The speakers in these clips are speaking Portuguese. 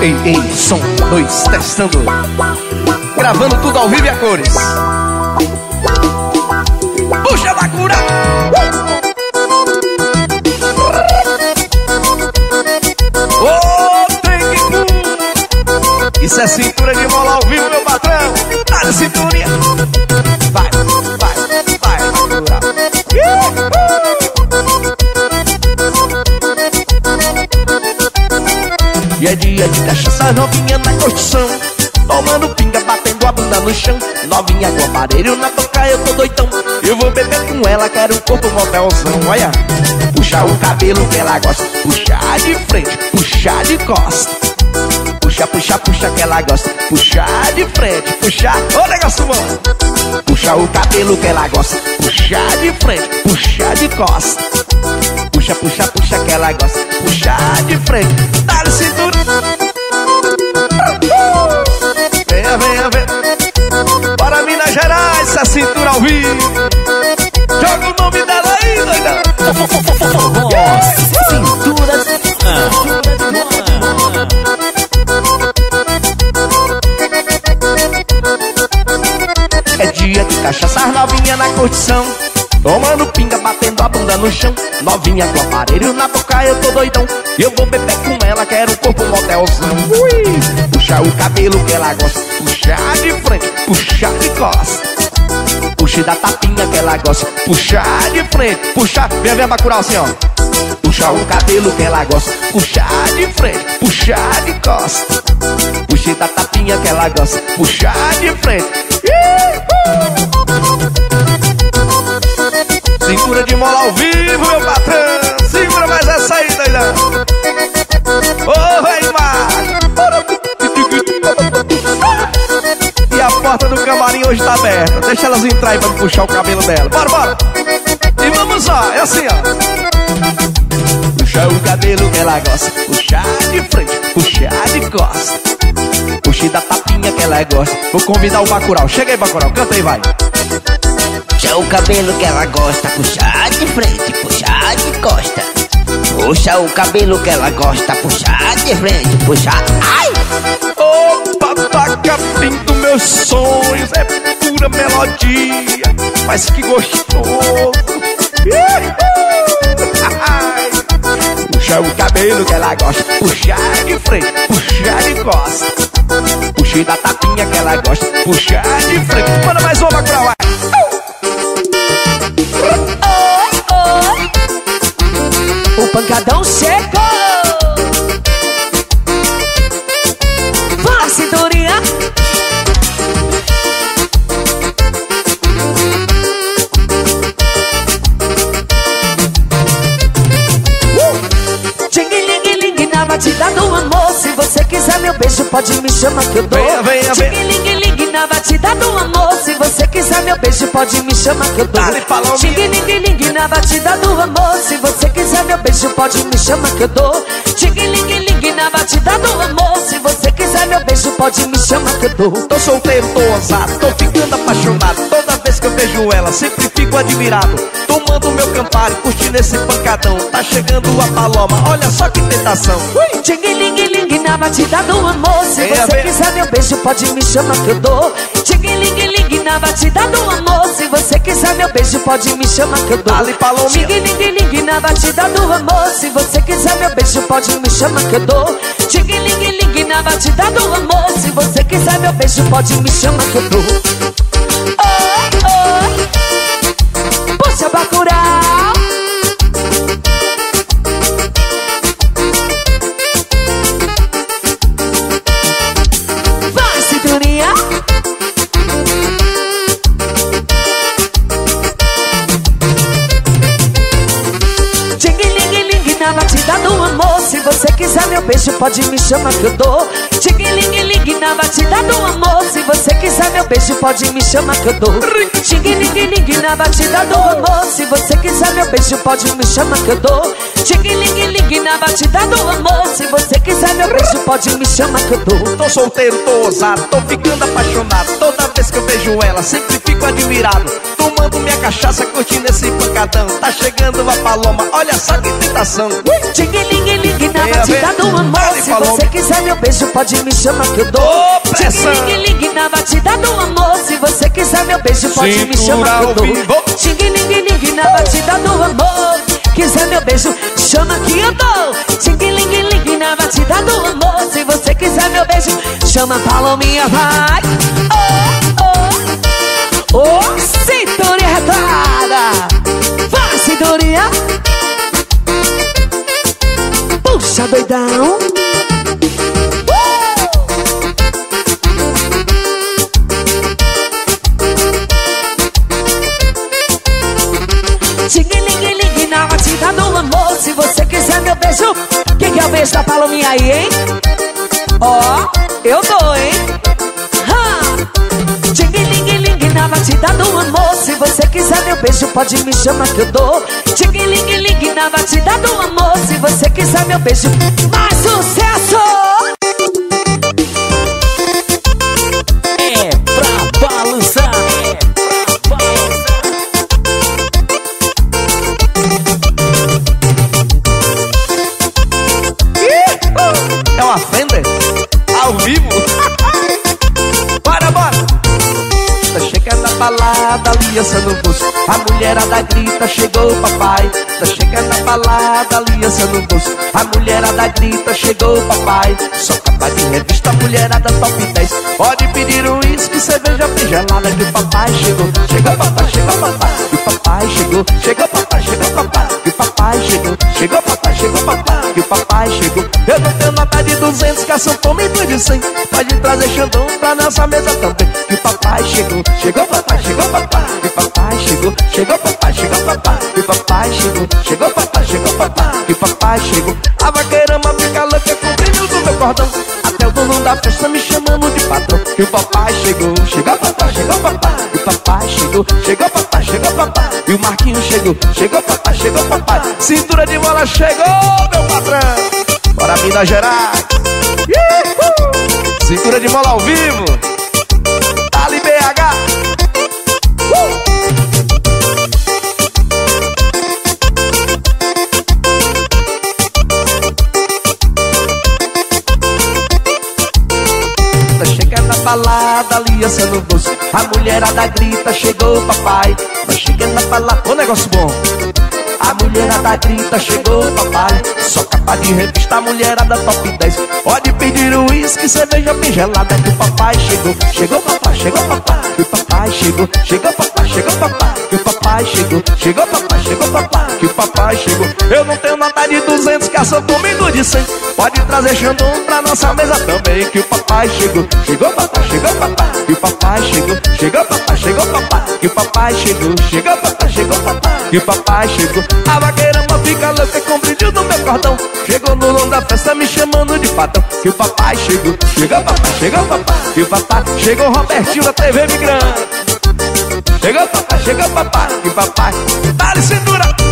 Ei, ei, som dois, testando. Gravando tudo ao vivo e a cores. Puxa a cura que Isso é cintura de mola ao vivo, meu patrão. Tá de cinturinha E é dia de cachaça novinha na construção. Tomando pinga, batendo a bunda no chão. Novinha com aparelho na boca, eu tô doidão. Eu vou beber com ela, quero um corpo motelzão. Olha, puxa o cabelo que ela gosta. Puxar de frente, puxar de costa. Puxa, puxa, puxa que ela gosta. Puxar de frente, puxar Ô negócio bom. Puxa o cabelo que ela gosta. Puxar de frente, puxar de costa Puxa, puxa, puxa que ela gosta Puxar de frente. Dá-lhe cintura Venha, venha, venha. Bora Minas Gerais, essa cintura ao vivo. Joga o nome dela aí, doida. Cintura. É dia de cachaça novinha na curtição. Tomando pinga, batendo a bunda no chão Novinha com aparelho na boca, eu tô doidão. Eu vou beber com ela, quero um corpo motelzão Ui! Puxa o cabelo que ela gosta Puxar de frente, puxar de costa. Puxa da tapinha que ela gosta Puxar de frente, puxar Vem, vem, Bacurau assim, ó Puxa o cabelo que ela gosta Puxar de frente, puxar de costa. Puxa da tapinha que ela gosta Puxar de frente Segura de mola ao vivo, meu patrão. Segura mais essa aí, doidão Ô, vem E a porta do camarim hoje tá aberta. Deixa elas entrar aí pra puxar o cabelo dela. Bora, bora. E vamos lá, é assim, ó. Puxa o cabelo que ela gosta. Puxar de frente, puxar de costa. Puxa da tapinha que ela gosta. Vou convidar o Bacurau. Chega aí, Bacurau, canta aí, vai Puxa o cabelo que ela gosta, puxar de frente, puxar de costa. Puxa o cabelo que ela gosta, puxar de frente, puxar. Ai! Opa, toca pinto meus sonhos, é pura melodia, mas que gostoso. Puxa o cabelo que ela gosta, puxar de frente, puxar de costa. Puxa da tapinha que ela gosta, puxar de frente. Manda mais uma pra lá. Pancadão chegou. Fala, cinturinha. Ting-ling-ling na batida do amor. Se você quiser meu beijo pode me chamar que eu dou. Ting-ling-ling na batida do amor beijo pode me chamar que eu dou Dale, Palomino. Ting-ling-ling na batida do amor. Se você quiser meu beijo pode me chamar que eu dou Ting-ling-ling na batida do amor. Se você quiser meu beijo pode me chamar que eu dou Tô solteiro, tô ousado, tô ficando apaixonado Toda vez que eu vejo ela, sempre fico admirado. Tomando meu campari, curtindo esse pancadão. Tá chegando a paloma, olha só que tentação. Ui! Ting-ling-ling na batida do amor. Se você quiser meu beijo pode me chamar que eu dou. Ting-ling-ling na batida do amor. Se você quiser meu beijo pode me chamar que eu dou. Dale, Palominha. Ting-ling-ling na batida do amor. Se você quiser meu beijo pode me chamar que eu dou. Ting-ling-ling na batida do amor. Se você quiser meu beijo pode me chamar que eu dou Oi, oi Puxa Bacurau. Vai, cinturinha. Ting-ling-ling na batida do amor. Se você quiser meu beijo pode me chamar que eu dou Ting-ling-ling na batida do amor. Se você quiser meu beijo pode me chamar que eu dou. Ting-ling-ling na batida do amor. Se você quiser meu beijo pode me chamar que eu dou. Ting-ling-ling na batida do amor. Se você quiser meu beijo pode me chamar que eu dou. Tô solteiro, tô ousado, tô ficando apaixonado. Toda vez que eu vejo ela, sempre fico admirado minha cachaça, curtindo esse pancadão. Tá chegando uma paloma, olha só que tentação. Ting-ling-ling na batida do amor. Se você quiser meu beijo, pode me chamar que eu dou. Ting-ling-ling na batida do amor. Se você quiser meu beijo, pode me chamar que eu dou. Ting-ling-ling na batida do amor. Quiser meu beijo, chama que eu dou. Ting-ling-ling na batida do amor. Se você quiser meu beijo, chama Palominha, vai. Oh, oh, oh Puxa, doidão Ting-ling-ling na batida do amor Se você quiser meu beijo Quem quer o beijo da palominha aí, hein? Ó, oh, eu dou, hein? Ting-ling-ling na batida quiser meu beijo pode me chamar que eu dou Ting-ling-ling na batida do amor Se você quiser meu beijo Mais sucesso! Balada, aliança no bolso. A mulherada grita, chegou papai. Tá chegando a balada, aliança no bolso. A mulherada grita, chegou papai. Só capa de revista, mulherada top 10 Pode pedir um uísque, cerveja bem Que o papai chegou, o papai, chegou o papai. E o papai chegou, o papai, chegou o papai papai chegou, chegou papai, chegou papai E o papai chegou Eu não tenho nota de 200, que São Tomé de 100 Pode trazer Xandão pra nossa mesa também Que o papai chegou, chegou papai, chegou papai E o papai chegou, chegou papai, chegou papai E o papai chegou, chegou papai, chegou papai E o papai chegou A vaqueirama fica louca com o brilho do meu cordão Até o dono da festa me chamando de patrão E o papai chegou, chegou papai, chegou papai E papai chegou, chegou papai, chegou papai. E o Marquinho chegou, chegou papai, chegou papai. Cintura de bola chegou, meu patrão. Bora Minas Gerais. Uhul! Cintura de bola ao vivo. Dali BH Uh! Tá chegando a balada, aliança no bolso. A mulherada grita, chegou papai. Tá chegando a balada, ô negócio bom a mulherada grita, chegou papai. Só capa de revista, mulherada top 10 Pode pedir o uísque, cerveja bem gelada Que o papai chegou, chegou papai, chegou papai. Que o papai chegou, chegou papai, chegou papai. Que o papai chegou, chegou papai, chegou papai. Que o papai chegou. Eu não tenho nota de 200, que a São comigo de 100 Pode trazer Xandão pra nossa mesa também Que o papai chegou, chegou papai, chegou papai. Que o papai chegou, chegou papai, chegou papai. Que o papai chegou, chegou papai, o papai chegou. A vaqueirama fica louca com o brilho do meu cordão. Chegou no longo da festa me chamando de patrão. Que o papai chegou, chegou papai, chegou papai. Que o papai, chegou Robertinho da TV Migrante. Chegou papai, chegou papai. O papai, dá-lhe cintura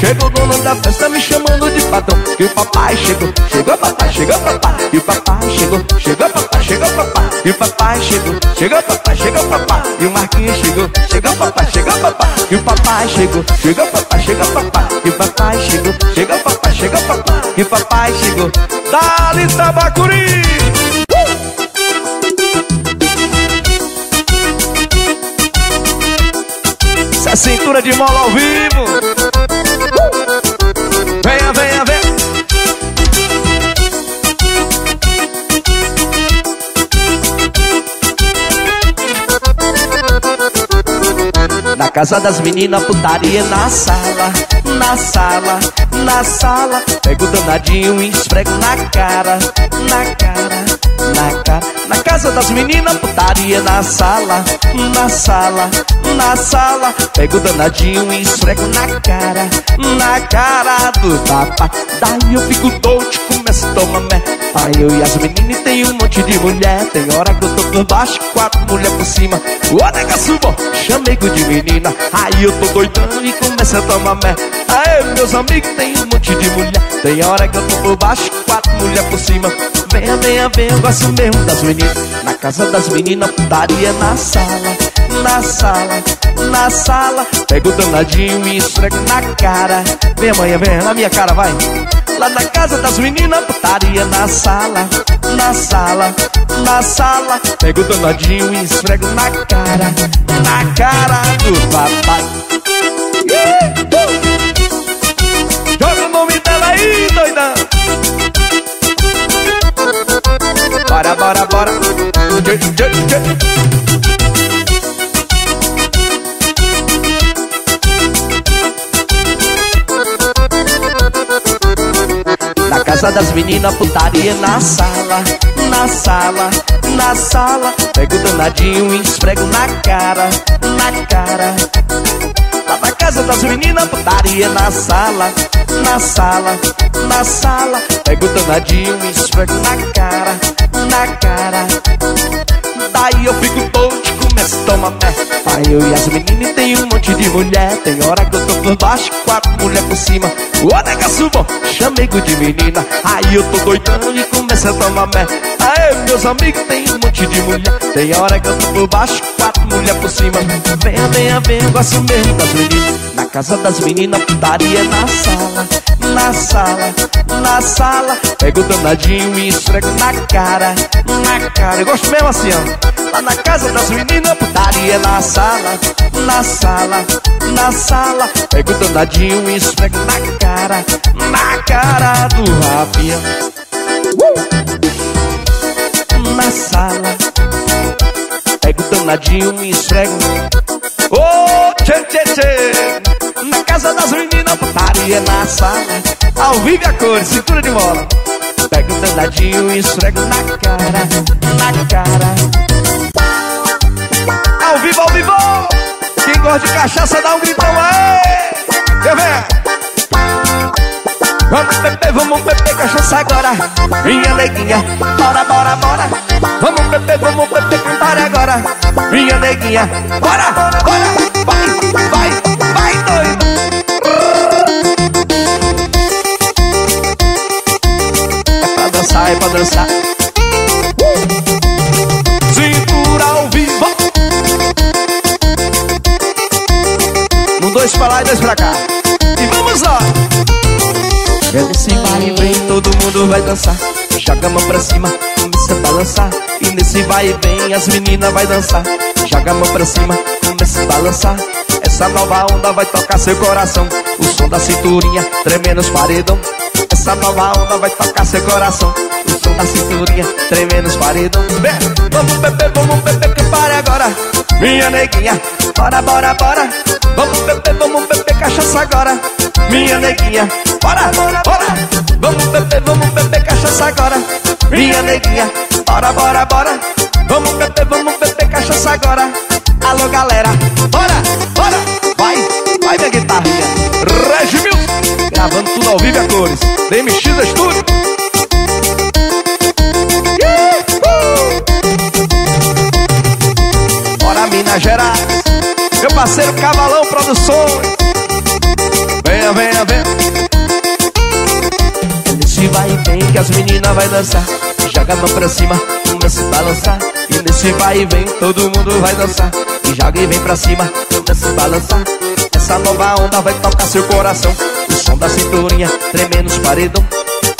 Chegou o dono da festa me chamando de patrão. E o papai chegou, chegou papai, chegou papai. E o papai chegou, chegou papai, chegou papai. E o papai chegou, chegou papai, chegou papai. E o Marquinhos chegou, chegou papai, chegou papai. E o papai chegou, chegou papai, chegou papai. E o papai chegou, chegou papai, chegou papai. E o papai chegou, dali Tabacuri. Essa cintura de mola ao vivo. Casa das meninas, putaria na sala, na sala, na sala. Pego o danadinho e esfrego na cara, na cara, na cara. Na casa das meninas, putaria na sala Na sala, na sala. Pego o danadinho e esfrego na cara Na cara do papai Daí eu fico doido, começo a tomar mé Aí eu e as meninas tem um monte de mulher. Tem hora que eu tô por baixo, quatro mulher por cima. Ô negaço bom, chamei de menina. Aí eu tô doidão e começo a tomar mé. Aê, meus amigos, tem um monte de mulher. Tem hora que eu tô por baixo, quatro mulher por cima. Venha, venha, venha, eu gosto mesmo das meninas. Na casa das meninas, putaria na sala Na sala, na sala. Pego o danadinho e esfrego na cara. Venha, manhã, venha, na minha cara, vai Lá na casa das meninas, putaria na sala Na sala, na sala. Pego o danadinho e esfrego na cara Na cara do papai. Joga o nome dela aí, doida. Bora, bora, bora casa das meninas, putaria na sala Na sala, na sala. Pego o danadinho e esfrego na cara Na cara. Lá na casa das meninas, putaria na sala Na sala, na sala. Pego o danadinho e esfrego na cara Na cara. Daí eu fico doido, começo a tomar pé Aí eu e as meninas tem um monte de mulher. Tem hora que eu tô por baixo, quatro mulher por cima. Ô negaço bom, chamei de menina. Aí eu tô doidão e começo a tomar mé Aê, meus amigos, tem um monte de mulher. Tem hora que eu tô por baixo, quatro mulher por cima. Venha, venha, venha, eu gosto mesmo das meninas. Na casa das meninas, putaria na sala Na sala, na sala. Pego o danadinho e esfrego na cara Na cara, eu gosto mesmo assim, ó. Lá na casa das meninas, putaria na sala Na sala, na sala. Pego o danadinho e esfrego na cara Na cara do Rafinha. Uh! Na sala. Pego o danadinho e esfrego oh, tchê, tchê, tchê casa das meninas, putaria na sala. Ao vivo a cor, cintura de mola Pego o danadinho e esfrego na cara Na cara. Ao vivo, ao vivo! Quem gosta de cachaça dá um gritão aí Quer ver? Vamos beber, vamos beber cachaça agora. Minha neguinha, bora, bora, bora. Vamos beber, vamos beber cantar agora. Minha neguinha, bora, bora, vai, vai, pra dançar, é pra dançar. Cintura ao vivo. Um, dois pra lá e dois pra cá. E vamos lá. Nesse vai e vem, todo mundo vai dançar. Joga a mão pra cima, começa a balançar. E nesse vai e vem, as meninas vai dançar. Joga a mão pra cima, começa a balançar. Essa nova onda vai tocar seu coração. O som da cinturinha, tremendo os paredão. Essa nova onda vai tocar seu coração Da cinturinha, tremendo os paredão. Vamos beber, vamos beber, que pare agora. Minha neguinha, bora, bora, bora. Vamos beber, vamos beber cachaça agora. Minha neguinha, bora, bora, bora. Vamos beber, vamos beber cachaça agora. Minha neguinha, bora, bora, bora. Vamos beber, vamos beber cachaça agora. Alô galera, bora, bora. Vai, vai minha guitarrinha. Regimil, gravando tudo ao vivo a cores. DMX Estúdio parceiro Cavalão Produções Venha, venha, venha. Nesse vai e vem que as meninas vai dançar. Joga a mão pra cima, começa a balançar. E nesse vai e vem todo mundo vai dançar. E joga e vem pra cima, começa a balançar. Essa nova onda vai tocar seu coração. O som da cinturinha tremendo os paredão.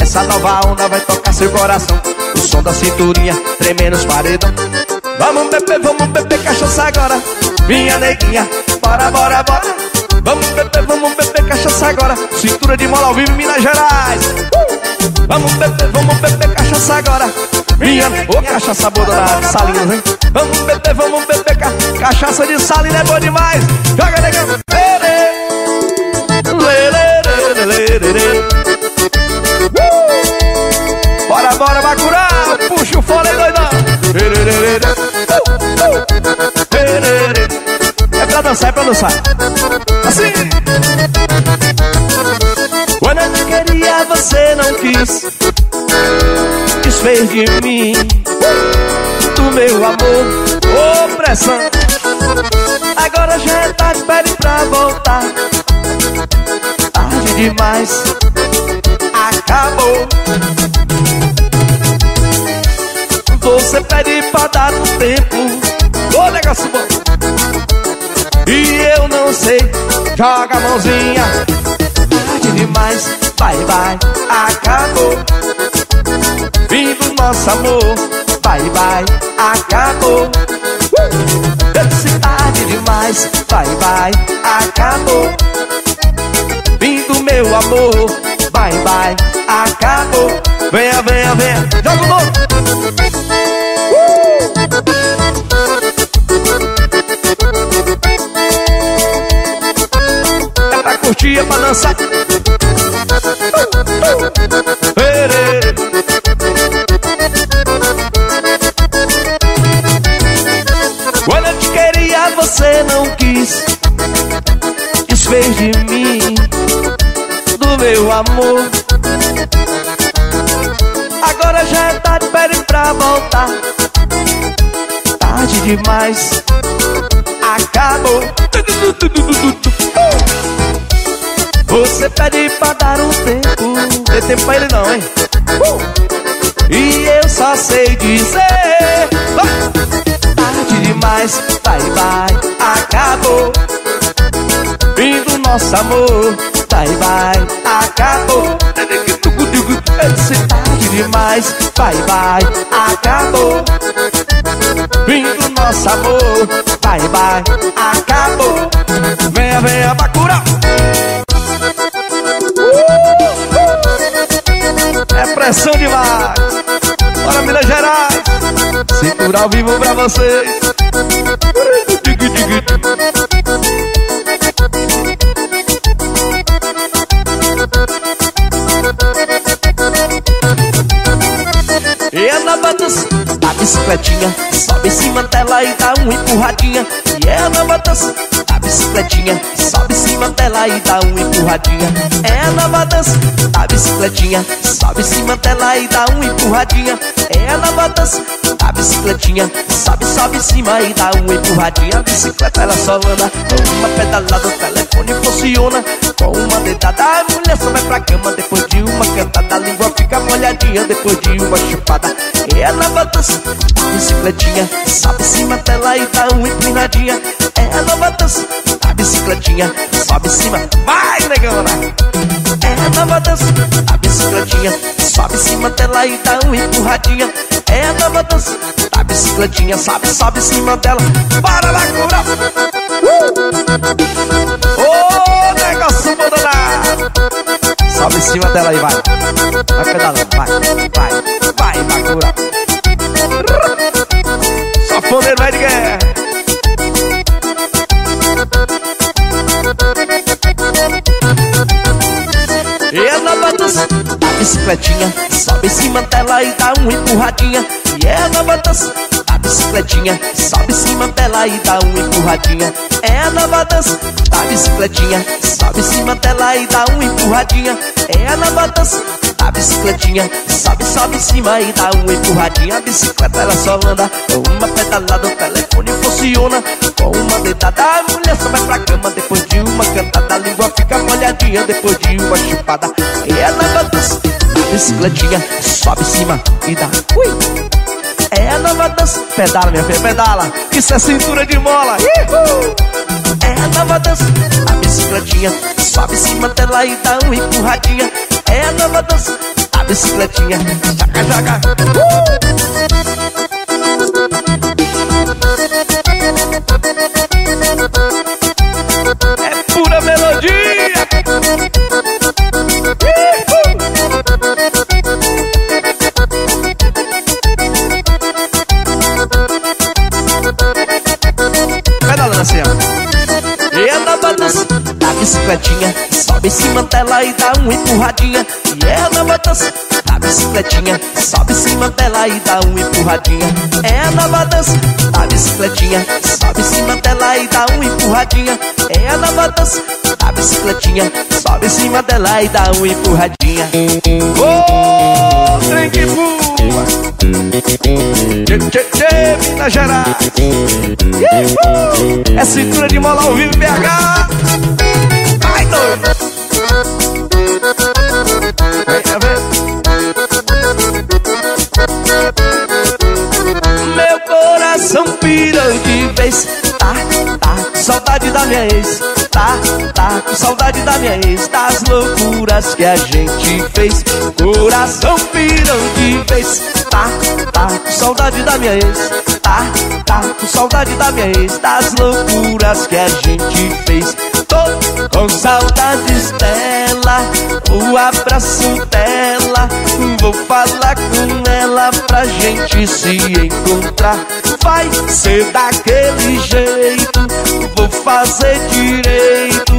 Essa nova onda vai tocar seu coração. O som da cinturinha tremendo os paredão Vamos beber, vamos beber cachaça agora. Minha neguinha, bora, bora, bora. Vamos beber, vamos beber cachaça agora. Cintura de mola ao vivo, Minas Gerais! Vamos beber, vamos beber cachaça agora. Minha, ô oh, cachaça boa da Salinas, hein? Vamos beber, vamos beber ca... cachaça de Salinas é boa demais. Joga, negão uh! Bora, bora, Bacurau. Puxa o fôlego É pra dançar, é pra dançar. Assim. Quando eu te queria, você não quis. Desfez de mim. Do meu amor, opressão. Agora já é tarde, pede pra voltar. Tarde demais. Acabou. Você pede pra dar um tempo. Ô bom. E eu não sei. Joga a mãozinha. Tarde demais. Vai, vai, acabou. Fim do nosso amor. Vai, vai, acabou. Eu disse tarde demais. Vai, vai, acabou. Fim do meu amor. Vai, vai, acabou. Venha, venha, venha. Joga o novo É pra dançar. Quando eu te queria, você não quis. Desfez de mim Do meu amor. Agora já é tarde, pede pra voltar. Tarde demais. Acabou Você pede pra dar um tempo. Tem tempo pra ele não, hein? E eu só sei dizer Tarde demais, vai, vai Acabou. Fim do nosso amor Vai, vai, acabou. Eu disse tarde demais Vai, vai, acabou. Fim do nosso amor Vai, vai, acabou. Venha, venha, Bacura pressão demais Bora, Minas Gerais. Cintura ao vivo pra vocês. E a nova dança da bicicletinha Sobe em cima dela e dá uma empurradinha. E a dança da bicicletinha. Sobe em cima dela e dá uma empurradinha. É a nova dança da bicicletinha. Sobe em cima dela e dá uma empurradinha. É a nova dança da bicicletinha. Sobe, sobe em cima e dá uma empurradinha. A bicicleta ela só anda com uma pedalada. O telefone funciona com uma dedada. A mulher só vai pra cama depois de uma cantada. A língua fica molhadinha depois de uma chupada. É a nova dança da bicicletinha. Sobe em cima dela e dá uma empurradinha É a nova dança da bicicletinha Sobe em cima, vai negona. É a nova dança. Da bicicletinha Sobe em cima dela e dá uma empurradinha. É a nova dança. Da bicicletinha Sobe, sobe em cima dela. Para lá, cura Ô, negócio bom danado Sobe em cima dela e Vai empurradinha E a nova dança da bicicletinha Sobe em cima dela e dá uma empurradinha. A nova dança da bicicletinha Sobe em cima dela e dá uma empurradinha. A nova dança da bicicletinha Sobe, sobe em cima e dá uma empurradinha. A bicicleta ela só anda com uma pedalada O telefone funciona com uma dedada. A mulher só vai pra cama depois de uma cantada A língua fica molhadinha depois de uma chupada. A nova dança da bicicletinha Sobe em cima e dá ui é a nova dança, pedala minha filha, pedala Isso é cintura de mola Uhul! É a nova dança, a bicicletinha Sobe em cima dela e dá uma empurradinha É a nova dança, a bicicletinha Jaga, jaga uh! Bicicletinha. Sobe em cima dela e dá uma empurradinha. E é a dança da bicicletinha. Sobe em cima dela e dá uma empurradinha. É a nova dança da bicicletinha. Sobe em cima dela e dá uma empurradinha. É a nova dança da bicicletinha. Sobe em cima dela e dá uma empurradinha. Ô, oh, trem que voa Tchê, tchê, tchê, Minas Gerais. É cintura de mola ao vivo BH Meu coração pirou de vez. Tá, tá, saudade da minha ex. Tá, tá, com saudade da minha ex. Das loucuras que a gente fez. Coração pirou de vez. Tá, tá, com saudade da minha ex. Tá, tá, com saudade da minha ex. Das loucuras que a gente fez Tô com saudades dela. O abraço dela Vou falar com ela pra gente se encontrar. Vai ser daquele jeito Vou fazer direito.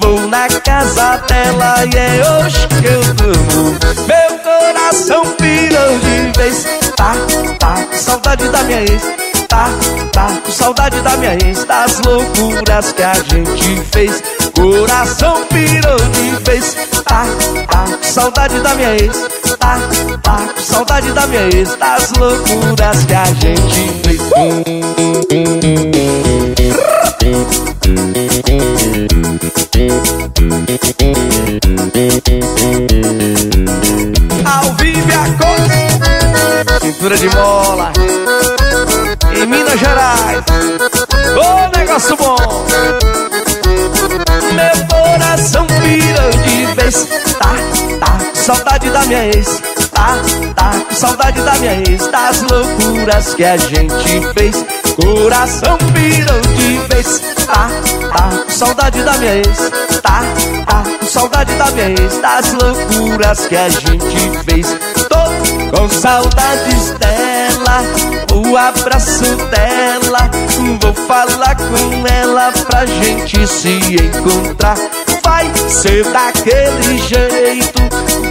Vou na casa dela e é hoje que eu durmo. Meu coração pirou de vez. Tá, tá, saudade da minha ex Tá, tá, com saudade da minha ex Das loucuras que a gente fez. Coração pirou de vez. Tá, tá, com saudade da minha ex Tá, tá, com saudade da minha ex Das loucuras que a gente fez. Ao vivo a cor. Cintura de mola. Em Minas Gerais. Ô negócio bom. Meu coração pirou de vez. Tá, tá, saudade da minha ex. Tá, tá, saudade da minha ex. Das loucuras que a gente fez. Coração pirou de vez. Tá, tá, saudade da minha ex. Tá, tá, saudade da minha ex. Das loucuras que a gente fez. Tô com saudades dela O abraço dela Vou falar com ela pra gente se encontrar. Vai ser daquele jeito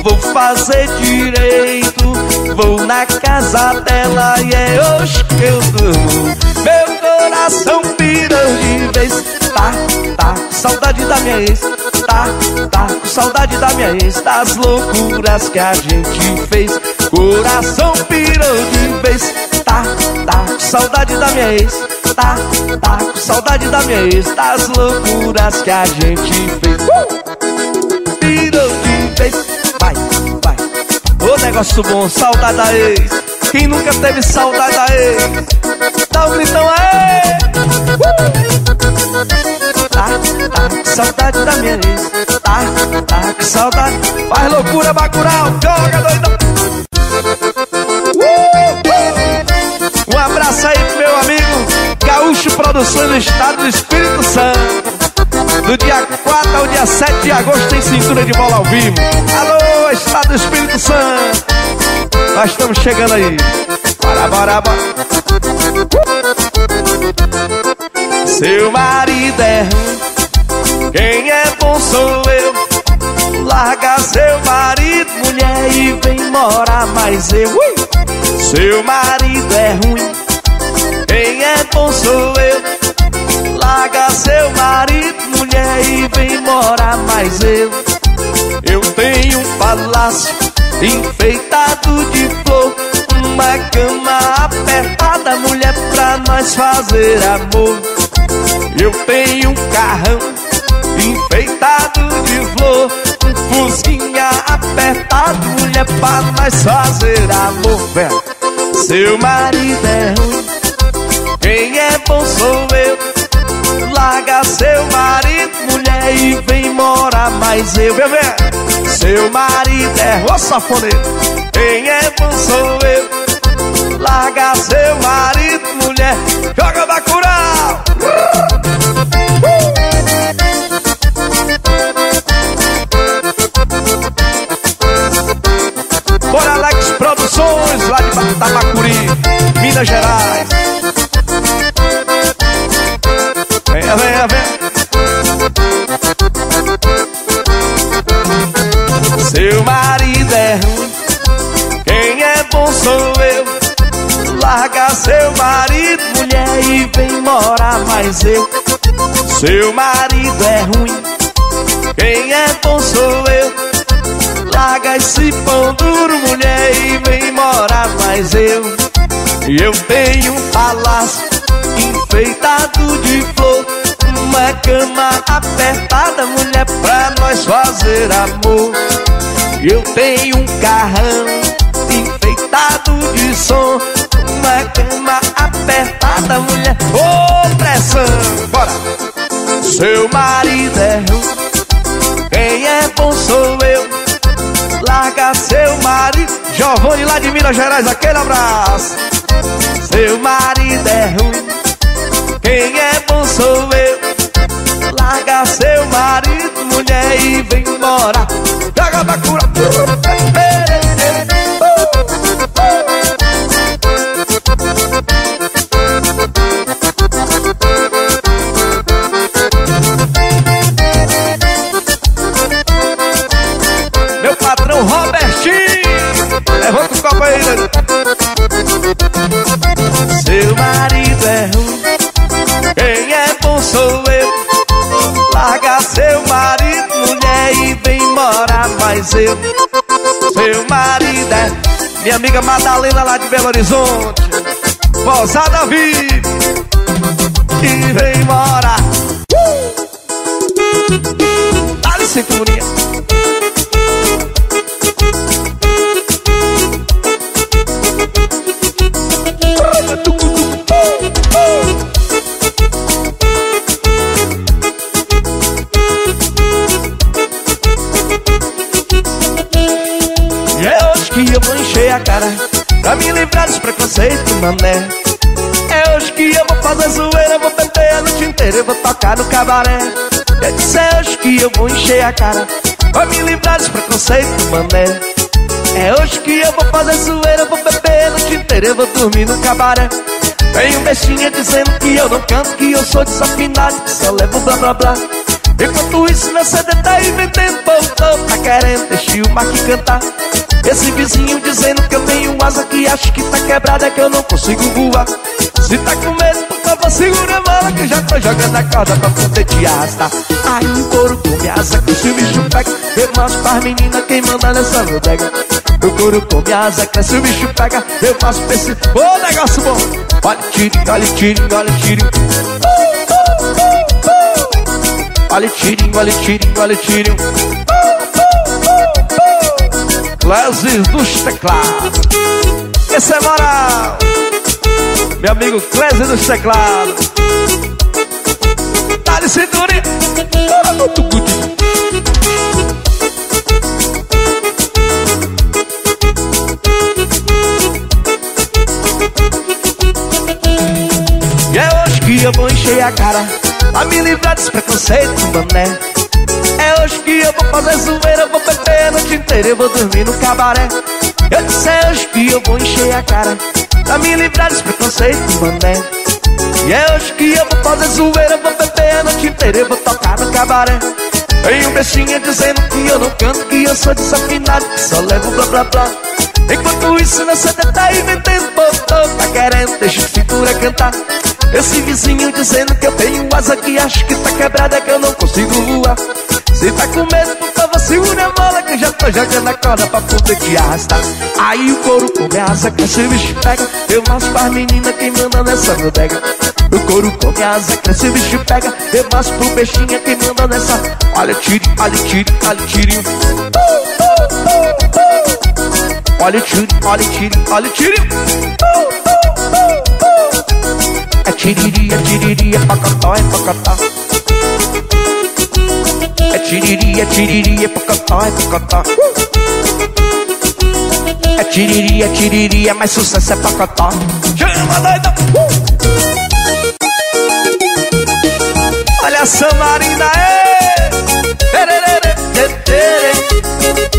Vou fazer direito. Vou na casa dela e é hoje que eu durmo. Meu coração pirou de vez. Tá, tá, saudade da minha ex. Tá, tá, saudade da minha ex. Das loucuras que a gente fez. Coração pirou de vez Tá, tá, com saudade da minha ex. Tá, tá, com saudade da minha ex. Das loucuras que a gente fez. Uh! Pirou de vez Vai, vai. Ô negócio bom, saudade da ex. Quem nunca teve saudade da ex? Dá um gritão aí. Uh! Tá, tá, com saudade da minha ex. Tá, tá, com saudade. Faz loucura, Bacurau, joga doidão dia 7 de agosto tem cintura de bola ao vivo. Alô, Estado do Espírito Santo. Nós estamos chegando aí. Bora. Seu marido é ruim, quem é bom sou eu. Larga seu marido, mulher, e vem morar mais eu. Ui! Seu marido é ruim, quem é bom sou eu. Larga seu marido, mulher, e vem morar mais eu. Eu tenho um palácio enfeitado de flor, uma cama apertada, mulher, pra nós fazer amor. Eu tenho um carrão enfeitado de flor, um fusquinha apertado, mulher, pra nós fazer amor, velho. Seu marido é ruim, quem é bom sou eu. Larga seu marido, mulher, e vem morar mais eu, bebê. Seu marido é o safoneiro, quem é bom sou eu. Larga seu marido, mulher, joga bacurau. Bora Alex Produções, lá de Tabacuri, Minas Gerais. Vem, vem, vem. Seu marido é ruim, quem é bom sou eu. Larga seu marido, mulher, e vem morar mais eu. Seu marido é ruim, quem é bom sou eu. Larga esse pão duro, mulher, e vem morar mais eu. E eu tenho um palácio enfeitado de flor. Uma cama apertada, mulher, pra nós fazer amor. Eu tenho um carrão enfeitado de som. Uma cama apertada, mulher, ô oh, pressão, bora! Seu marido é ruim, quem é bom sou eu. Larga seu marido. Giovanni lá de Minas Gerais, aquele abraço. Seu marido é ruim Quem é bom sou eu. Larga seu marido, mulher, e vem embora. Joga pra cura. Seu marido é ruim, quem é bom sou eu. Larga seu marido, mulher, e vem morar mais eu. Seu marido é minha amiga Madalena lá de Belo Horizonte. Posada vive e vem morar. Dá-lhe. É hoje que eu vou fazer zoeira Vou beber a noite inteira vou tocar no cabaré. Eu disse é hoje que eu vou encher a cara Pra me livrar dos preconceitos, mané. É hoje que eu vou fazer zoeira Vou beber a noite inteira vou dormir no cabaré. Tem um bestinha dizendo que eu não canto Que eu sou desafinado, que só levo blá blá blá. Enquanto isso meu CD tá inventando povo Tá querendo deixar o Mark cantar esse vizinho dizendo que eu tenho asa que acho que tá quebrada que eu não consigo voar. Se tá com medo, por favor, segura a bola que já tô jogando a corda pra poder te arrastar. Aí o couro come asa que o bicho pega. Eu mostro pras meninas quem manda nessa bodega? O couro come asa que o bicho pega. Eu faço pra esse... Ô, negócio bom. Olha o tirinho, olha o tirinho, olha o tirinho. Olha o tirinho, olha o tirinho, olha o tirinho Clésis dos teclados. Esse é moral. Meu amigo Clésis dos teclados. Dá-lhe cinturinha. E é hoje que eu vou encher a cara Pra me livrar desse preconceito, mané eu vou fazer zoeira, vou beber a noite inteira, eu vou dormir no cabaré. Eu disse hoje que eu vou encher a cara, pra me livrar desse preconceito, mané. E é hoje que eu vou fazer zoeira, vou beber a noite inteira, eu vou tocar no cabaré. Tem um bestinha dizendo que eu não canto, que eu sou desafinado, que só levo blá blá blá. Enquanto isso, CD tá inventando botão, tá querendo, deixa a cintura cantar. Esse vizinho dizendo que eu tenho asa que acho que tá quebrada, que eu não consigo voar. Se tá com medo, por favor, segura a bola que eu já tô jogando a corda pra poder te arrastar. Aí o couro começa, cresce o bicho pega. Eu mostro pras meninas quem manda nessa bodega. O couro começa, cresce o bicho pega. Eu mostro pro peixinho quem manda nessa. Olha tiro, olha tiro, olha tirinho. Olha o tiro, olha o tiro, olha o tiro. É tiriria, tiriria, pacotó, é pacotó. É tiriri, é tiriri, é pocotó, é pocotó É tiriri, é tiriri, é mais sucesso, é pocotó Chama doida! Olha a Samarina, é!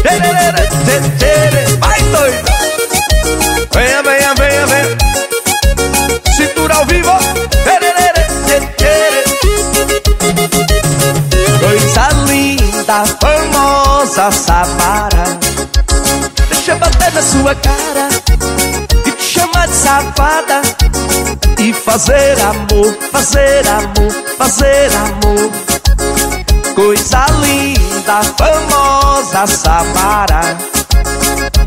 Vai famosa Samara. Deixa eu bater na sua cara E te chamar de safada. E fazer amor, fazer amor, fazer amor. Coisa linda, famosa Samara.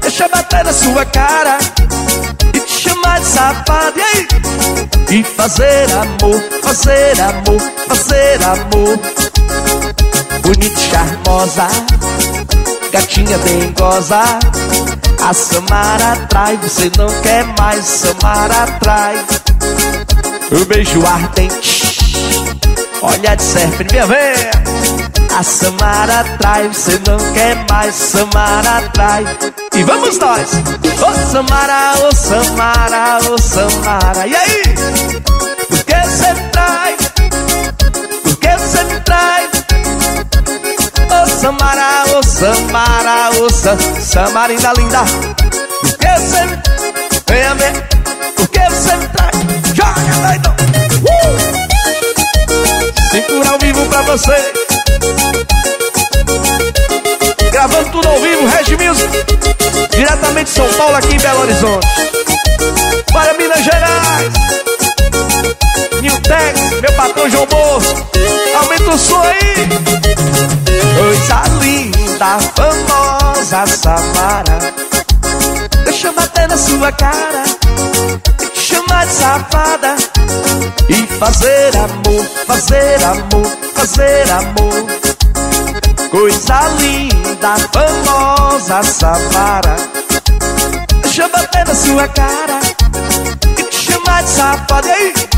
Deixa bater na sua cara E te chamar de safado, e aí? E fazer amor, fazer amor, fazer amor. Bonita e charmosa Gatinha dengosa A Samara atrai, você não quer mais Samara atrai O beijo ardente Olha de serpente, minha véia A Samara atrai, você não quer mais Samara atrai E vamos nós Ô oh, Samara, ô oh, Samara, ô oh, Samara E aí? Por que você trai? Por que você me trai? Samara, ô Samara, ô oh, Sam, linda. Por que você me... Venha ver? Por que você me trai? Joga, doidão uh! Cintura ao vivo pra você. Gravando tudo ao vivo, Regi Music. Diretamente de São Paulo, aqui em Belo Horizonte. Para Minas Gerais New Tex, meu patrão João Bosco Aumenta o som aí. Coisa linda, famosa Samara Deixa eu bater na sua cara. Te chamar de safada. E fazer amor, fazer amor, fazer amor. Coisa linda, famosa Samara Deixa eu bater na sua cara. E te chamar de safado, e aí?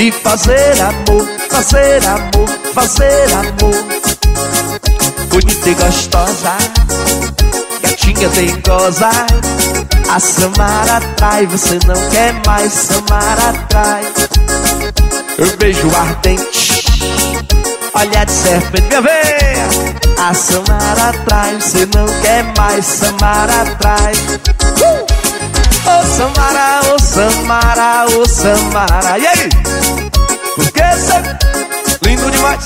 E fazer amor, fazer amor, fazer amor. Bonita e gostosa Gatinha dengosa a Samara atrai, você não quer mais Samara atrai Um beijo ardente Olha de serpente, minha veia. A Samara atrai, você não quer mais Samara atrai uh! Ô oh, Samara, ô oh, Samara, ô oh, Samara. E aí? Por que você lindo demais?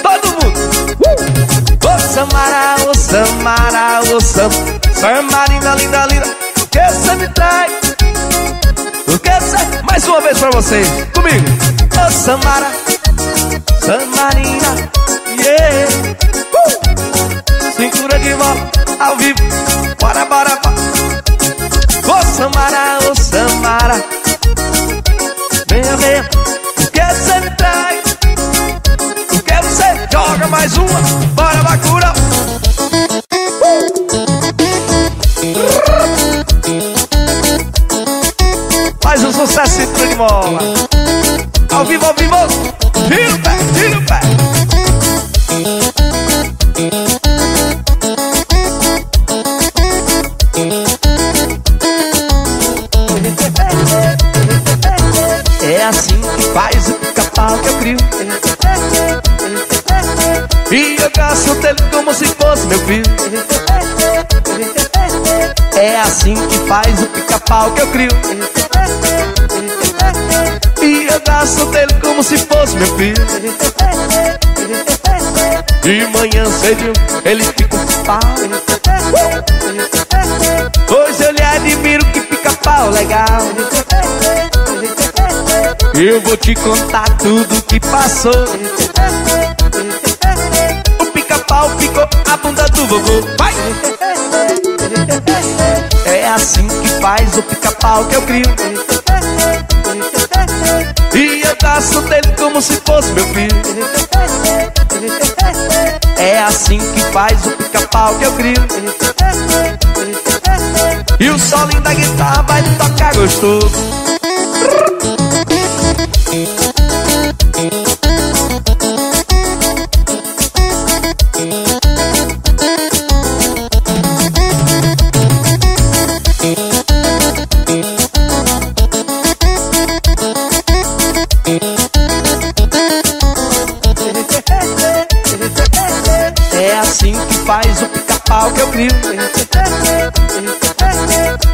Todo mundo. Uh! Ô Samara, ô Samara, ô Samara Samba linda, linda, linda Que você me trai? O que você... Mais uma vez pra vocês Comigo. Ô Samara. Samarina. Yeah. Uh! Cintura de volta Ao vivo. Bora, bora, bora. Ô Samara, ô Samara O que você me trai O que você joga mais uma Bora, Bacura Mais um sucesso cintura de mola Ao vivo, ao vivo. Tira o pé, tira o pé dele como se fosse meu filho. É assim que faz o pica-pau que eu crio. E eu gasto dele como se fosse meu filho. De manhã cedo ele fica pau. Pois eu lhe admiro que pica-pau legal. Eu vou te contar tudo que passou a bunda do vovô. Vai! É assim que faz o pica-pau que eu crio. E eu gasto dele como se fosse meu filho. É assim que faz o pica-pau que eu crio. E o solinho da guitarra vai tocar gostoso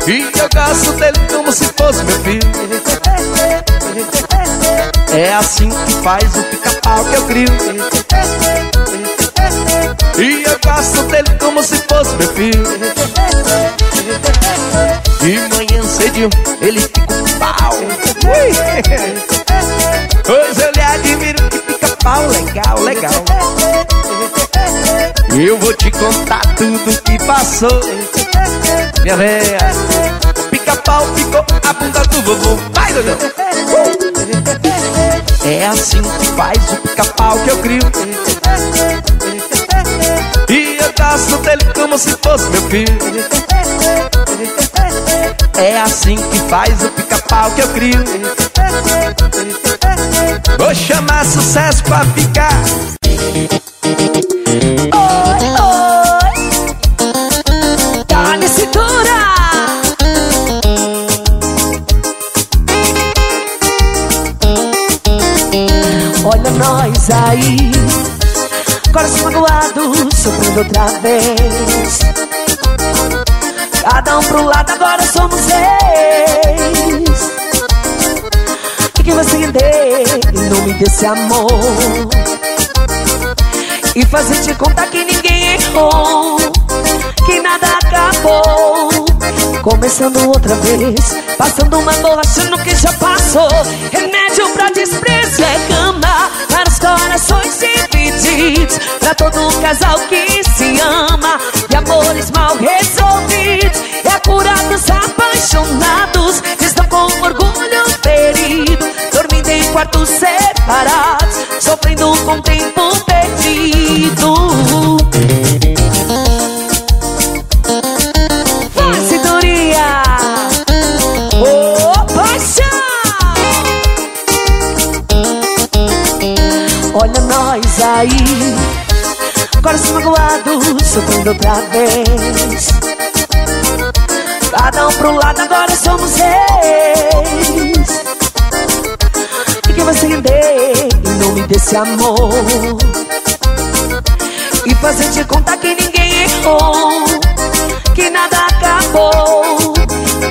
E eu gasto dele como se fosse meu filho É assim que faz o pica-pau que eu crio E eu gasto dele como se fosse meu filho De manhã cedo jeitinho, ele fica um pau. Hoje eu lhe admiro que fica pau legal, legal. Eu vou te contar tudo que passou. Minha véia, pica-pau ficou a bunda do vovô. Vai, Dodô! É assim que faz o pica-pau que eu crio. E eu gosto dele como se fosse meu filho. É assim que faz o pica-pau que eu crio. Vou chamar sucesso pra ficar. Oi, magoado, sofrendo outra vez. Cada um pro lado, agora somos ex. E que você entender em nome desse amor. E fazer te contar que ninguém errou, que nada acabou. Começando outra vez, passando uma boa achando que já passou. Remédio pra desprezo Pra todo casal que se ama e amores mal resolvidos. É a cura dos apaixonados estão com orgulho ferido, dormindo em quartos separados, sofrendo com tempo perdido. Magoado, sofrendo outra vez. Cada um pro lado, agora somos ex. E que você entender em nome desse amor. E fazer te contar que ninguém errou, que nada acabou.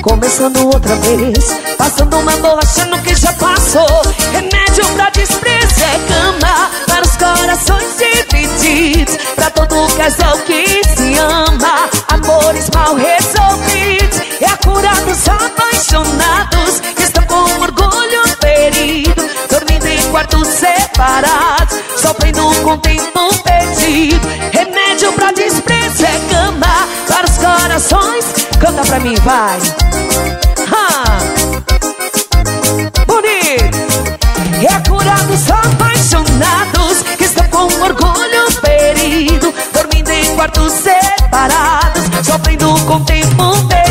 Começando outra vez, passando uma boa achando que já passou. Remédio pra desprezo é cama para os corações todo casal que se ama, amores mal resolvidos. É a cura dos apaixonados que estão com orgulho ferido, dormindo em quartos separados, sofrendo com tempo perdido. Remédio pra desprezo é cama para os corações. Canta pra mim, vai. Com tempo perdido.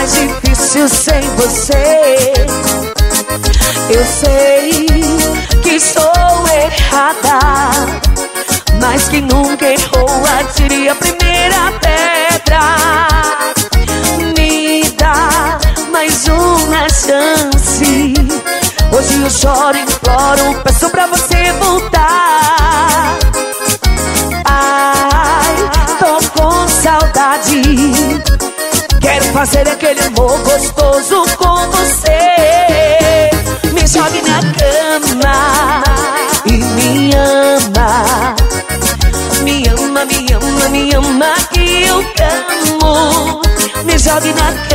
mais difícil sem você. Eu sei que sou errada, mas quem nunca errou atire a primeira pedra. Me dá mais uma chance. Hoje eu choro e fazer aquele amor gostoso com você. Me jogue na cama e me ama. Me ama, me ama, me ama que eu amo. Me jogue na cama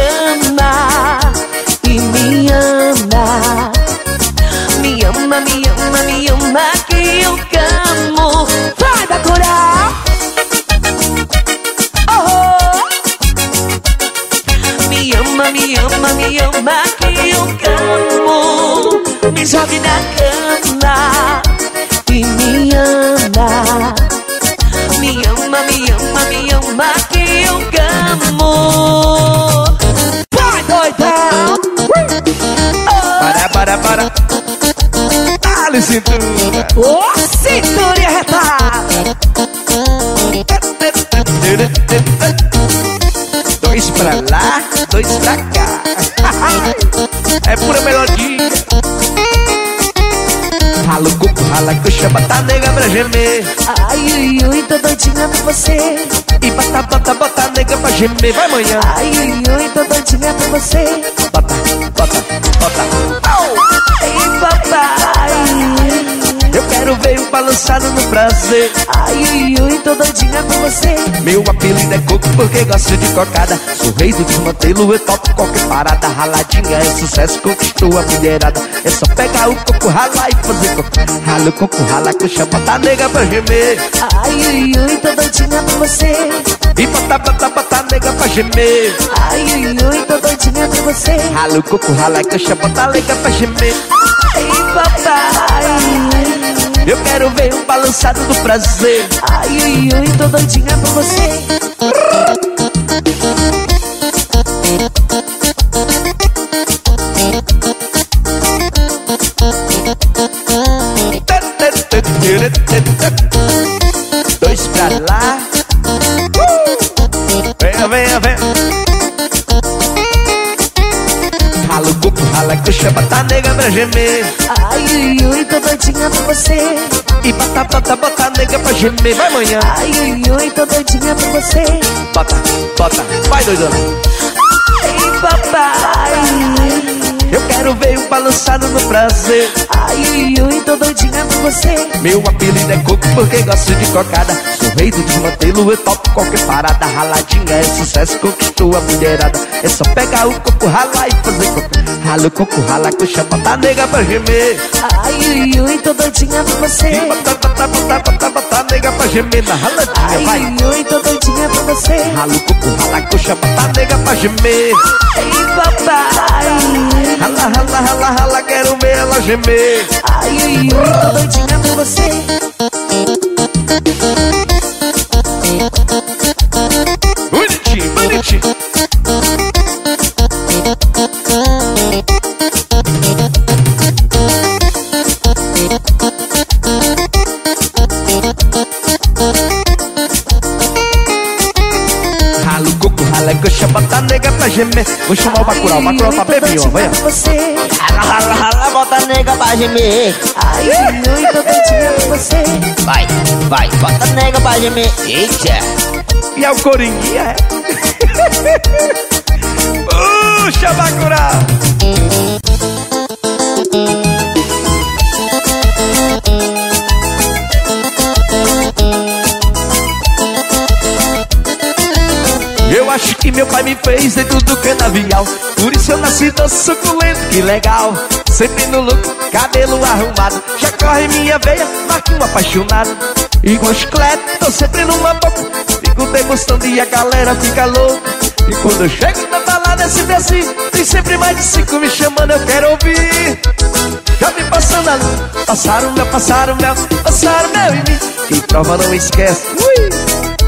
cintura. Ô, cintura arretada! Dois pra lá, dois pra cá. É pura melodia. Rala o coco, rala a coxa, bota a nega pra gemer. Ai, ui, ui, tô doidinha por você. E bota, bota, bota nega pra gemer. Vai amanhã. Ai, ui, ui, tô doidinha por você. Bota, bota, bota. Au! Ai, papai. Quero ver o balançado no prazer. Ai, ui, ui, tô doidinha por você. Meu apelido é coco porque gosto de cocada. Sou rei do desmantelo, eu topo qualquer parada. Raladinha é sucesso, conquistou a mulherada. É só pegar o coco, ralar e fazer coco. Rala o coco, rala a coxa, bota a nega pra gemer. Ai, ui, ui, tô doidinha por você. E bota, bota, bota a nega pra gemer. Ai, ui, ui, tô doidinha por você. Rala o coco, rala a coxa, bota a nega pra gemer. Ai, papai. Eu quero ver o balançado do prazer. Ai, ui, ui, tô doidinha por você. Dois pra lá. Uh! Venha, venha, venha. Rala coxa, bota nega pra gemer. Ai, ui, ui, tô doidinha por você. E bota, bota, bota nega pra gemer. Vai amanhã. Ai, ui, ui, tô doidinha por você. Bota, bota, vai doidona. Ai, papai. Eu quero ver o balançado no prazer. Ai, ui, ui, tô doidinha por você. Meu apelido é coco porque gosto de cocada. Rei do desmantelo, eu topo qualquer parada. Raladinha é sucesso, conquistou a mulherada. É só pegar o coco, ralar e fazer coco. Rala o coco, rala a coxa, bota a nega pra gemer. Ai, ui, ui, tô doidinha por E você. bota, bota, bota, bota, bota a nega pra gemer na raladinha, Ai, vai. ui, ui, tô doidinha por você. Rala o coco, rala a coxa, bota a nega pra gemer. Ai, papai. Rala, rala, rala, rala, quero ver ela gemer. Ai, ui, ui, tô doidinha por você. Bonitinho, bonitinho. Rala o coco, rala coxa, bota a nega pra gemer. Vou chamar o Bacurau, o Bacurau tá bebinho, vai. Rala, rala, rala, bota a nega pra gemer. Ai, tô doidinha por você. Vai, vai, bota a nega pra gemer. Eita. E é o Coringuinha, é? Puxa, Bacurau! Eu acho que meu pai me fez dentro do canavial. Por isso eu nasci tão suculento, que legal. Sempre no look, cabelo arrumado. Já corre minha veia, marquinho apaixonado. Igual chiclete, tô sempre numa boca. Fico degustando e a galera fica louca E quando eu chego na balada esse desce Tem sempre mais de cinco me chamando, eu quero ouvir. Já me passando Passaram meu, passaram meu, passaram meu em mim. Quem prova não esquece. Ui!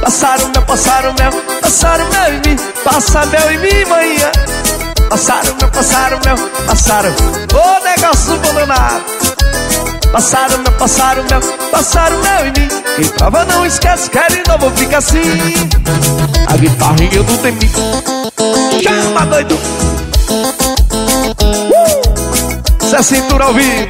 Passaram meu, passaram meu, passaram meu em mim. Passa meu em mim, manhã. Passaram meu, passaram meu, passaram. Ô negócio bom danado Passaram meu, passaram meu, passaram meu em mim Quem prova não. Esquece, quer de novo, fica assim. A guitarrinha do Demi Chama doido. Uh! Isso é cintura vivo.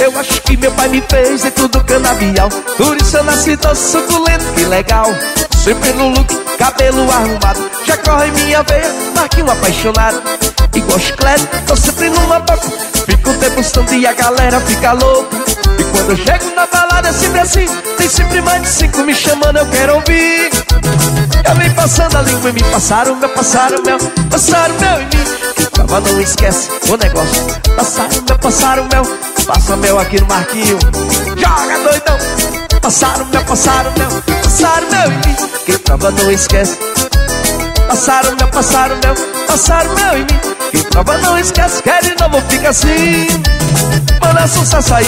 Eu acho que meu pai me fez de tudo canavial. Por isso eu nasci tão suculento, que legal Sempre no look, cabelo arrumado. Já corre minha veia, marquinho apaixonado. Igual chiclete, tô sempre numa boca. Fico degustando e a galera fica louca. E quando eu chego na balada é sempre assim. Tem sempre mais de cinco me chamando, eu quero ouvir. Eu vim passando a língua e me passaram meu, passaram meu Passaram meu em mim. Prova não esquece o negócio. Passaram meu, passaram meu. Passa meu aqui no marquinho. Joga doidão. Passaram meu, passaram meu Passaram meu em mim Quem prova não esquece. Passaram meu, passaram meu Passaram meu em mim Quem prova não esquece. Quer de novo, fica assim. Manda sucesso aí.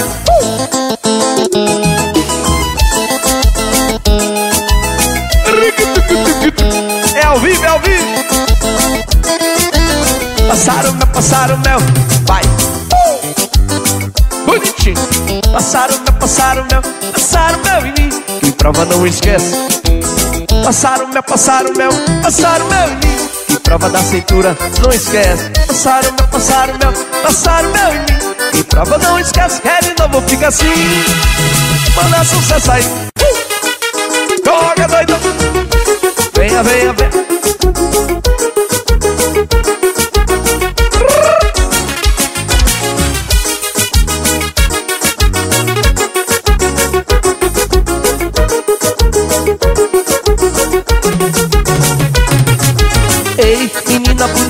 É ao vivo, é ao vivo. Passaram meu, passaram meu. Vai. Bonitinho. Passaram meu, passaram meu. Passaram meu em mim prova não esquece. Passaram meu, passaram meu Passaram meu. Quem prova da cintura não esquece. Passaram meu, passaram meu Passaram meu. Quem prova não esquece Quer de novo, fica assim. Manda sucesso aí. Joga doido. Venha, venha, venha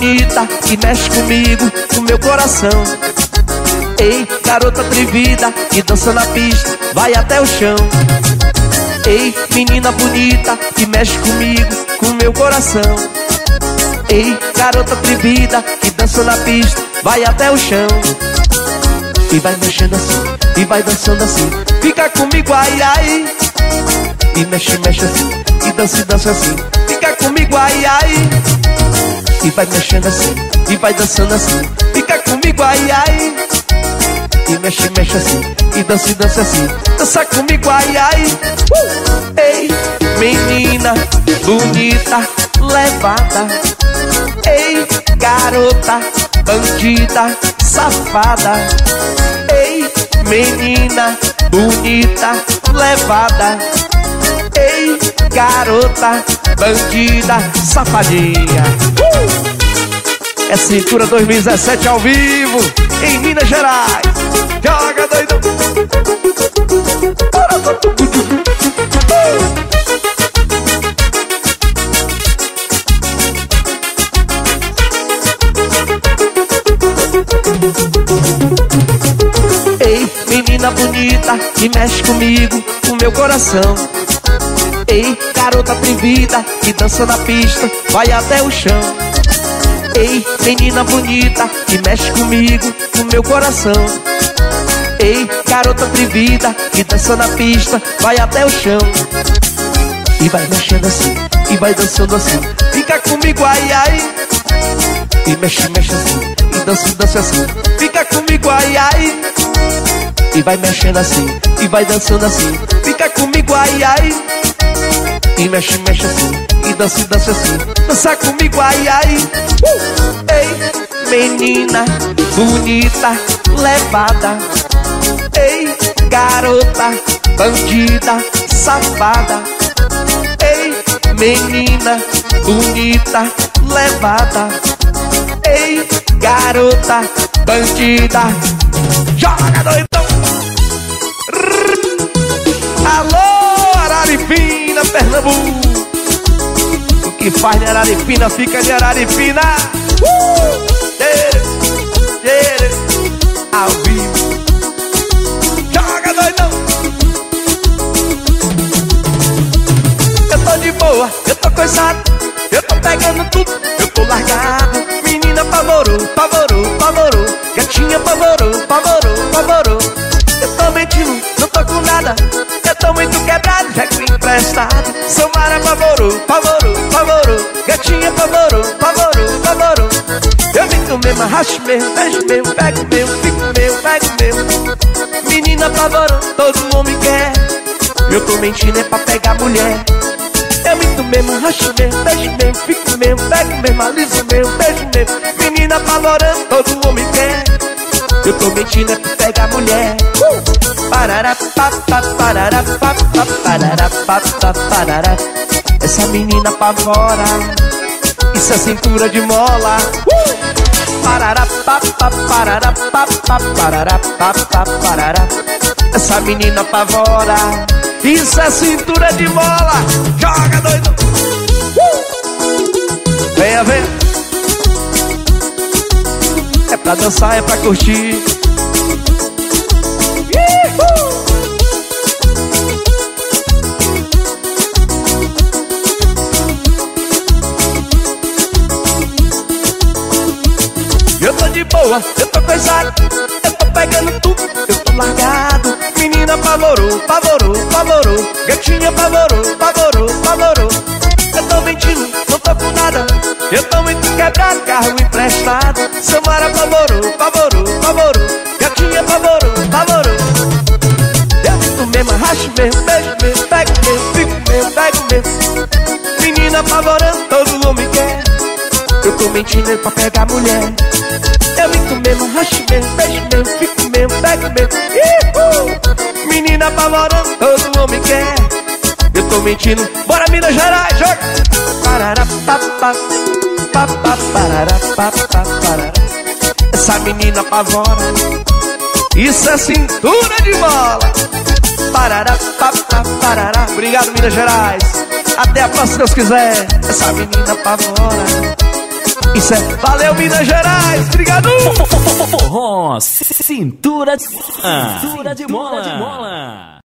bonita que mexe comigo, com meu coração. Ei, garota atrevida que dança na pista, vai até o chão. Ei, menina bonita que mexe comigo, com meu coração. Ei, garota atrevida que dança na pista, vai até o chão. E vai mexendo assim, e vai dançando assim. Fica comigo, ai, ai. E mexe, mexe assim, e dança, dança assim. Fica comigo, ai, ai. E vai mexendo assim, e vai dançando assim. Fica comigo, ai, ai E mexe, mexe assim, e dança, dança assim. Dança comigo, ai, ai uh! Ei, menina bonita, levada. Ei, garota, bandida, safada. Ei, menina bonita, levada garota, bandida, safadinha. Uh! É Cintura 2017 ao vivo, em Minas Gerais. Joga doido. Ei, menina bonita, que mexe comigo, com meu coração Ei, garota atrevida que dança na pista, vai até o chão. Ei, menina bonita que mexe comigo, com meu coração. Ei, garota atrevida que dança na pista, vai até o chão. E vai mexendo assim, e vai dançando assim. Fica comigo, ai ai. E mexe, mexe assim, e dança, dança assim. Fica comigo, ai ai. E vai mexendo assim, e vai dançando assim. Fica comigo, ai ai. E mexe, mexe assim, e dança, dança assim. Dança comigo, ai, ai. Uh! Ei, menina bonita, levada. Ei, garota, bandida, safada. Ei, menina bonita, levada. Ei, garota, bandida. Joga doidão. Alô, Araripina, Pernambuco. O que faz de Araripina fica de Araripina. Uh! Tere, tere, Ao vivo. Joga doidão. Eu tô de boa, eu tô coisado Eu tô pegando tudo, eu tô largado. Menina pavorou, pavorou, pavorou Gatinha pavorou, pavorou, pavorou Eu tô mentindo, não tô com nada tô muito quebrado, já que emprestado Sou Mara pavorou, pavorou, pavorou Gatinha pavorou, pavorou, pavorou Eu vim mesmo, arrasto mesmo, beijo mesmo Pego mesmo, fico mesmo, pego mesmo Menina pavorou, todo me quer Eu tô mentindo é pra pegar mulher Eu minto mesmo, racho mesmo, beijo mesmo, fico mesmo, pego mesmo, aliso mesmo, beijo mesmo. Menina apavorando, todo homem quer. Eu tô mentindo é pra pegar mulher. Uh! Essa menina apavora. Isso é cintura de mola. Essa menina apavora. Isso é cintura de mola. Joga, doido. Venha, venha. É pra dançar, é pra curtir. Boa, eu tô coisado, eu tô pegando tudo, eu tô largado. Menina apavorou, apavorou, apavorou. Gatinha apavorou, apavorou, apavorou. Eu tô mentindo, não tô com nada. Eu tô muito quebrado, carro emprestado. Samara apavorou, apavorou, apavorou. Gatinha apavorou, apavorou. Eu fico mesmo, racho mesmo, beijo mesmo, pego mesmo, fico mesmo, pego mesmo. Menina apavorando, todo homem quer. Eu tô mentindo pra pegar mulher. Eu minto mesmo, racho mesmo, beijo mesmo, fico mesmo, pego mesmo. Ihu! Menina apavorando, todo homem quer. Eu tô mentindo, bora Minas Gerais, joga! Parará, papá, papá, parará, papá, parará. Essa menina apavora. Isso é cintura de bola. Parará, papá, parará. Obrigado, Minas Gerais. Até a próxima, se Deus quiser. Essa menina apavora. Isso é. Valeu, Minas Gerais. Obrigado. Forró, cintura, cintura de mola.